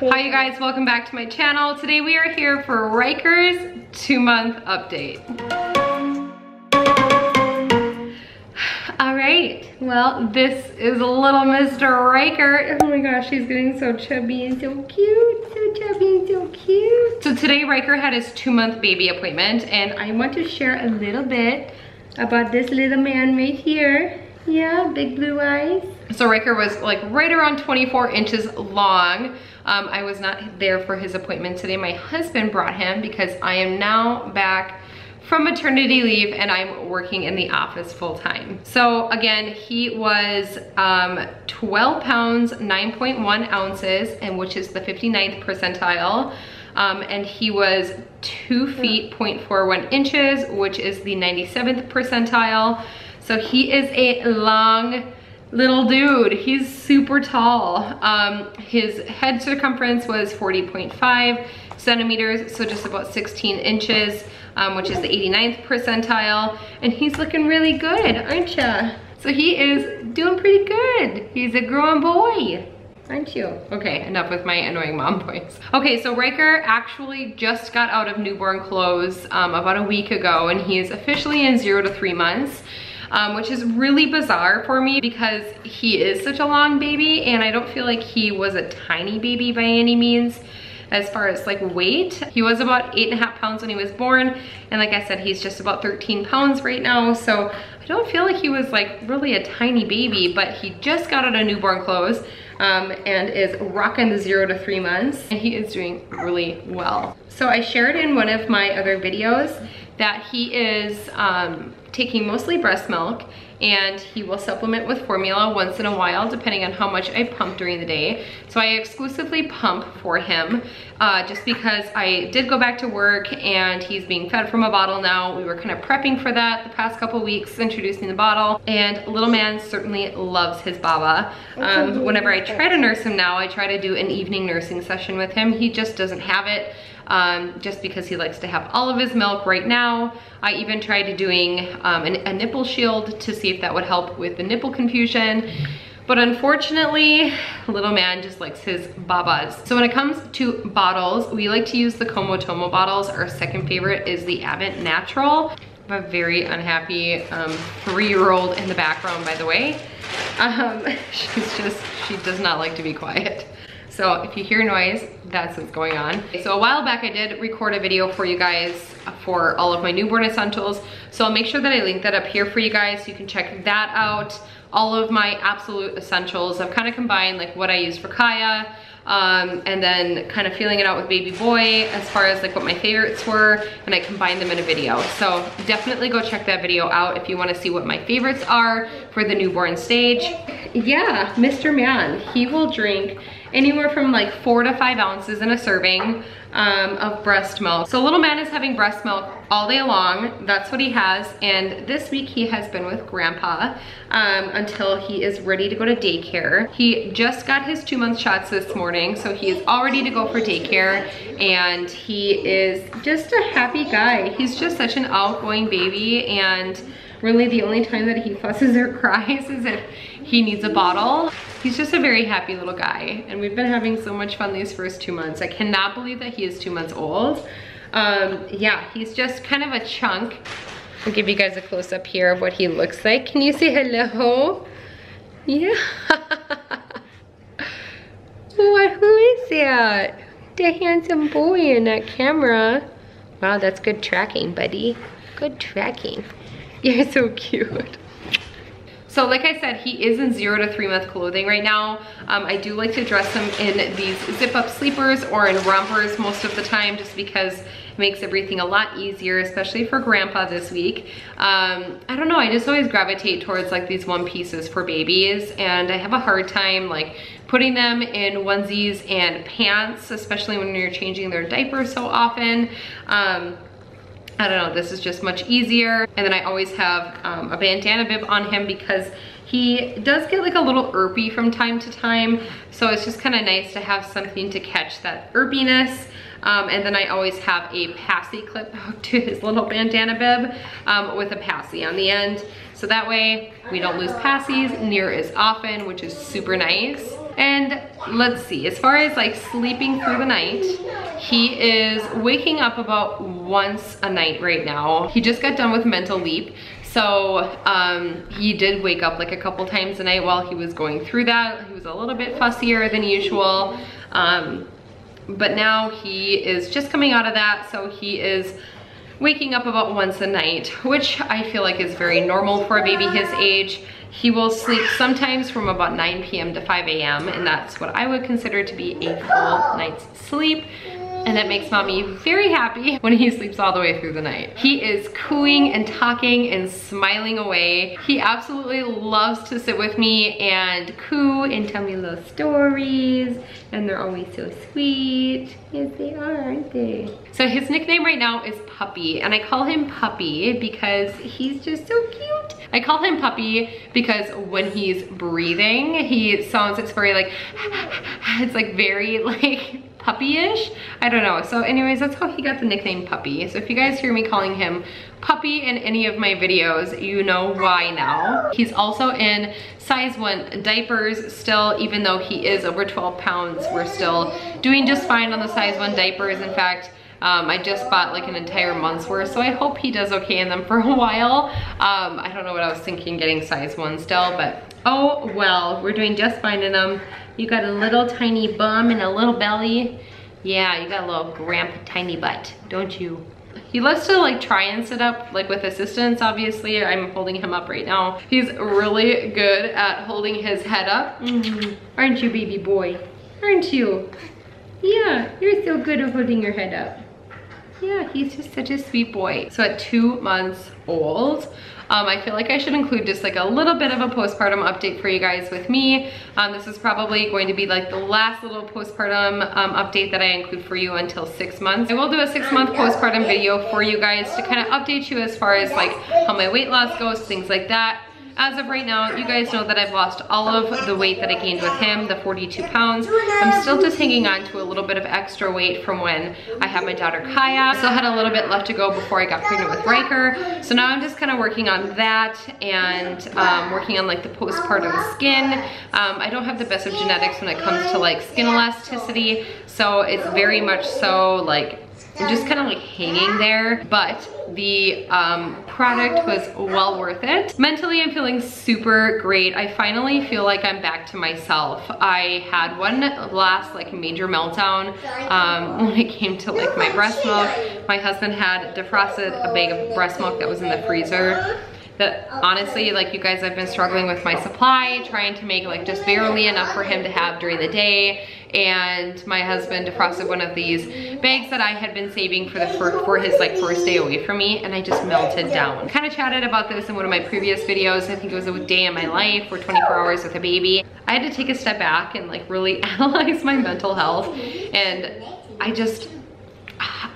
Hi you guys, welcome back to my channel. Today we are here for Ryker's two month update. All right, well, this is little Mr. Ryker. Oh my gosh, he's getting so chubby and so cute, so chubby and so cute. So today Ryker had his two month baby appointment and I want to share a little bit about this little man right here. Yeah, big blue eyes. So Ryker was like right around 24 inches long. Um, I was not there for his appointment today. My husband brought him because I am now back from maternity leave and I'm working in the office full time. So again, he was um, 12 pounds, 9.1 ounces, and which is the 59th percentile. Um, and he was two feet, 0.41 inches, which is the 97th percentile. So he is a long little dude. He's super tall. Um, his head circumference was 40.5 centimeters, so just about 16 inches, um, which is the 89th percentile. And he's looking really good, aren't ya? So he is doing pretty good. He's a growing boy aren't you? Okay, enough with my annoying mom points. Okay, so Ryker actually just got out of newborn clothes um, about a week ago and he is officially in zero to three months um, which is really bizarre for me because he is such a long baby and I don't feel like he was a tiny baby by any means as far as like weight. He was about eight and a half pounds when he was born. And like I said, he's just about 13 pounds right now. So I don't feel like he was like really a tiny baby, but he just got out of newborn clothes um, and is rocking the zero to three months. And he is doing really well. So I shared in one of my other videos that he is um, taking mostly breast milk and he will supplement with formula once in a while depending on how much I pump during the day. So I exclusively pump for him uh, just because I did go back to work and he's being fed from a bottle now. We were kind of prepping for that the past couple weeks, introducing the bottle and little man certainly loves his baba. Um, whenever I try to nurse him now, I try to do an evening nursing session with him. He just doesn't have it um, just because he likes to have all of his milk right now. I even tried doing um, an, a nipple shield to see if that would help with the nipple confusion. But unfortunately, little man just likes his babas. So when it comes to bottles, we like to use the Comotomo bottles. Our second favorite is the Avent Natural. I have a very unhappy um, three-year-old in the background, by the way. Um, she's just, she does not like to be quiet. So if you hear noise, that's what's going on. So a while back I did record a video for you guys for all of my newborn essentials. So I'll make sure that I link that up here for you guys so you can check that out. All of my absolute essentials. I've kind of combined like what I use for Kaya, um, and then kind of feeling it out with baby boy as far as like what my favorites were and I combined them in a video. So definitely go check that video out if you wanna see what my favorites are for the newborn stage. Yeah, Mr. Man, he will drink anywhere from like four to five ounces in a serving um, of breast milk. So little man is having breast milk all day long. That's what he has. And this week he has been with grandpa um, until he is ready to go to daycare. He just got his two month shots this morning. So he is all ready to go for daycare. And he is just a happy guy. He's just such an outgoing baby. And really the only time that he fusses or cries is if he needs a bottle. He's just a very happy little guy and we've been having so much fun these first two months. I cannot believe that he is two months old. Um, yeah, he's just kind of a chunk. I'll give you guys a close up here of what he looks like. Can you say hello? Yeah. what, who is that? The handsome boy in that camera. Wow, that's good tracking, buddy. Good tracking. You're so cute. So like I said, he is in zero to three month clothing right now. Um, I do like to dress him in these zip up sleepers or in rompers most of the time just because it makes everything a lot easier, especially for grandpa this week. Um, I don't know, I just always gravitate towards like these one pieces for babies and I have a hard time like putting them in onesies and pants, especially when you're changing their diapers so often. Um, I don't know, this is just much easier. And then I always have um, a bandana bib on him because he does get like a little irpy from time to time. So it's just kind of nice to have something to catch that irpiness. Um, and then I always have a passy clip to his little bandana bib um, with a passy on the end. So that way we don't lose passies near as often, which is super nice. And let's see, as far as like sleeping through the night, he is waking up about once a night right now. He just got done with mental leap. So um, he did wake up like a couple times a night while he was going through that. He was a little bit fussier than usual. Um, but now he is just coming out of that. So he is waking up about once a night, which I feel like is very normal for a baby his age. He will sleep sometimes from about 9 p.m. to 5 a.m. and that's what I would consider to be a full night's sleep and that makes mommy very happy when he sleeps all the way through the night. He is cooing and talking and smiling away. He absolutely loves to sit with me and coo and tell me little stories and they're always so sweet. Yes, they are, aren't they? So his nickname right now is Puppy and I call him Puppy because he's just so cute. I call him Puppy because when he's breathing, he sounds, it's very like, it's like very like puppy-ish. I don't know. So anyways, that's how he got the nickname Puppy. So if you guys hear me calling him Puppy in any of my videos, you know why now. He's also in size one diapers still, even though he is over 12 pounds, we're still doing just fine on the size one diapers. In fact, um, I just bought like an entire month's worth, so I hope he does okay in them for a while. Um, I don't know what I was thinking getting size one still, but oh well, we're doing just fine in them. You got a little tiny bum and a little belly. Yeah, you got a little grandpa tiny butt, don't you? He loves to like try and sit up like with assistance, obviously. I'm holding him up right now. He's really good at holding his head up. Mm -hmm. Aren't you, baby boy? Aren't you? Yeah, you're so good at holding your head up. Yeah, he's just such a sweet boy. So at two months old, um, I feel like I should include just like a little bit of a postpartum update for you guys with me. Um, this is probably going to be like the last little postpartum um, update that I include for you until six months. I will do a six month postpartum video for you guys to kind of update you as far as like how my weight loss goes, things like that. As of right now, you guys know that I've lost all of the weight that I gained with him, the 42 pounds. I'm still just hanging on to a little bit of extra weight from when I had my daughter Kaya. Still had a little bit left to go before I got pregnant with Ryker. So now I'm just kind of working on that and um, working on like the postpartum skin. Um, I don't have the best of genetics when it comes to like skin elasticity. So it's very much so like Just kind of like hanging there, but the um, product was well worth it. Mentally, I'm feeling super great. I finally feel like I'm back to myself. I had one last like major meltdown um, when it came to like my breast milk. My husband had defrosted a bag of breast milk that was in the freezer that honestly, like you guys, I've been struggling with my supply, trying to make like just barely enough for him to have during the day. And my husband defrosted one of these bags that I had been saving for the for, for his like first day away from me, and I just melted down. Kind of chatted about this in one of my previous videos. I think it was a day in my life or 24 hours with a baby. I had to take a step back and like really analyze my mental health, and I just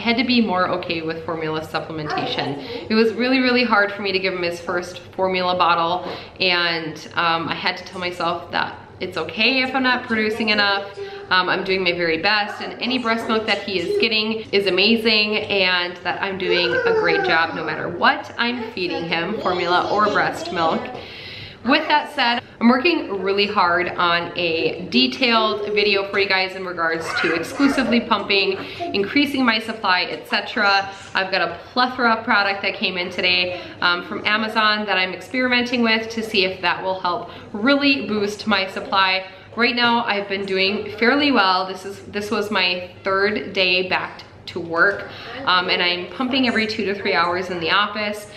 had to be more okay with formula supplementation. It was really, really hard for me to give him his first formula bottle and um, I had to tell myself that it's okay if I'm not producing enough. Um, I'm doing my very best and any breast milk that he is getting is amazing and that I'm doing a great job no matter what I'm feeding him, formula or breast milk. With that said, I'm working really hard on a detailed video for you guys in regards to exclusively pumping, increasing my supply, etc. I've got a plethora of product that came in today um, from Amazon that I'm experimenting with to see if that will help really boost my supply. Right now, I've been doing fairly well. This is this was my third day back to work um, and I'm pumping every two to three hours in the office.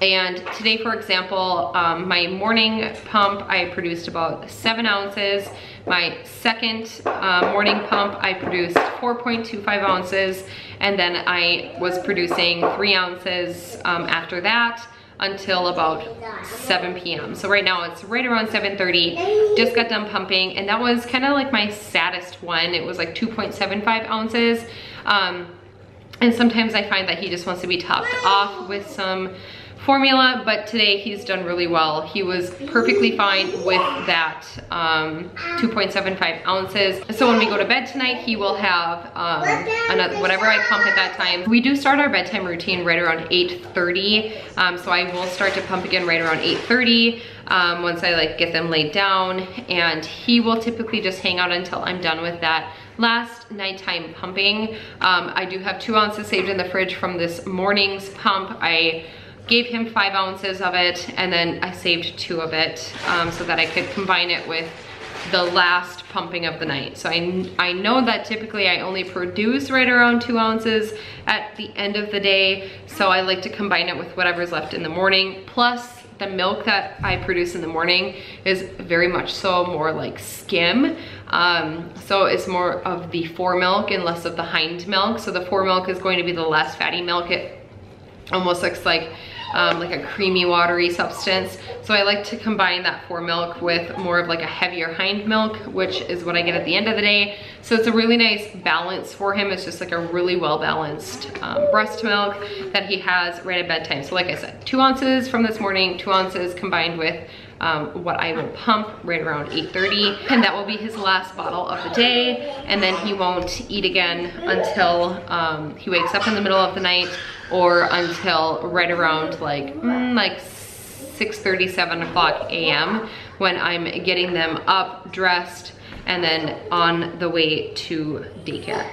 And today, for example, um, my morning pump, I produced about seven ounces. My second uh, morning pump, I produced 4.25 ounces. And then I was producing three ounces um, after that until about 7 p.m. So right now it's right around 7.30, just got done pumping and that was kind of like my saddest one. It was like 2.75 ounces. Um, and sometimes I find that he just wants to be topped off with some formula, but today he's done really well. He was perfectly fine with that um, 2.75 ounces. So when we go to bed tonight, he will have um, another, whatever I pump at that time. We do start our bedtime routine right around 8.30, um, so I will start to pump again right around 8.30. um, once I like get them laid down and he will typically just hang out until I'm done with that last nighttime pumping. Um, I do have two ounces saved in the fridge from this morning's pump. I gave him five ounces of it and then I saved two of it um, so that I could combine it with the last pumping of the night. So I, I know that typically I only produce right around two ounces at the end of the day. So I like to combine it with whatever's left in the morning. Plus the milk that I produce in the morning is very much so more like skim. Um, so it's more of the fore milk and less of the hind milk. So the fore milk is going to be the less fatty milk. It almost looks like um, like a creamy watery substance. So I like to combine that fore milk with more of like a heavier hind milk, which is what I get at the end of the day. So it's a really nice balance for him. It's just like a really well balanced um, breast milk that he has right at bedtime. So like I said, two ounces from this morning, two ounces combined with um, what I will pump right around 8.30 and that will be his last bottle of the day and then he won't eat again until um, he wakes up in the middle of the night or until right around like, mm, like 6.30, 7 o'clock a.m. when I'm getting them up, dressed, and then on the way to daycare.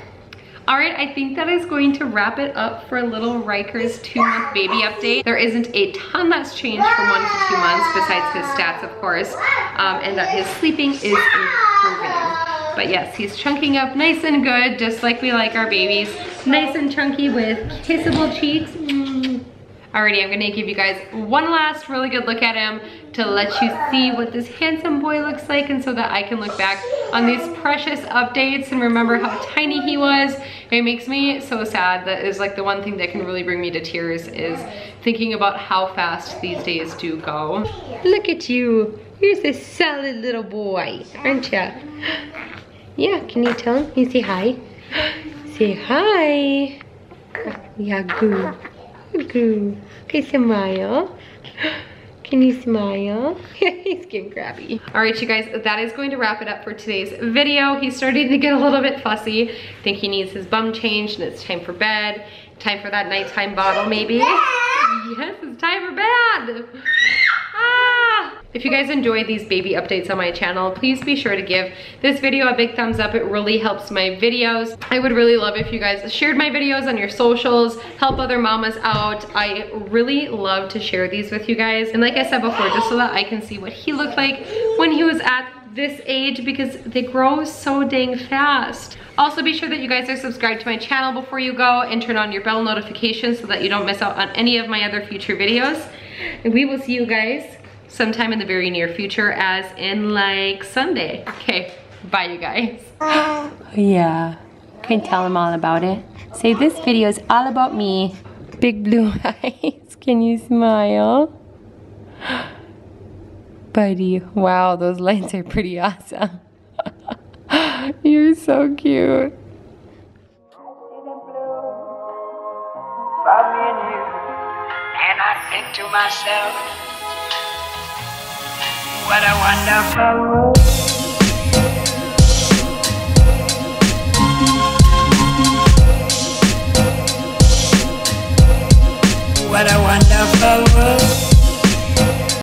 All right, I think that is going to wrap it up for little Ryker's two month baby update. There isn't a ton that's changed from one to two months besides his stats, of course, um, and that his sleeping is. But yes, he's chunking up nice and good, just like we like our babies. Nice and chunky with kissable cheeks. Mm. Alrighty, I'm gonna give you guys one last really good look at him to let you see what this handsome boy looks like and so that I can look back on these precious updates and remember how tiny he was. It makes me so sad. That is like the one thing that can really bring me to tears is thinking about how fast these days do go. Look at you. You're this solid little boy, aren't you? Yeah, can you tell him? You say hi? Say hi. Yeah, good. Good. Okay, smile. Can you smile? He's getting crabby. All right, you guys, that is going to wrap it up for today's video. He's starting to get a little bit fussy. I think he needs his bum changed and it's time for bed. Time for that nighttime bottle, maybe. Yes, it's time for bed. If you guys enjoyed these baby updates on my channel, please be sure to give this video a big thumbs up. It really helps my videos. I would really love if you guys shared my videos on your socials, help other mamas out. I really love to share these with you guys. And like I said before, just so that I can see what he looked like when he was at this age because they grow so dang fast. Also be sure that you guys are subscribed to my channel before you go and turn on your bell notifications so that you don't miss out on any of my other future videos. And we will see you guys sometime in the very near future as in like Sunday. Okay, bye you guys. Yeah, can tell them all about it. Say this video is all about me. Big blue eyes, can you smile? Buddy, wow, those lights are pretty awesome. You're so cute. And what a wonderful world. What a wonderful world.